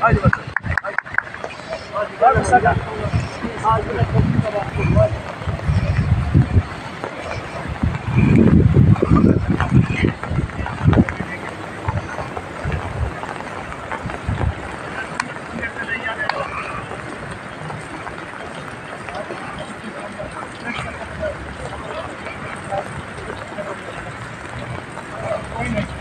Haydi bakalım. Haydi. Hadi. Hadi. Hadi. Hadi. Hadi. Hadi. Hadi. Hadi. Hadi. Wait a minute.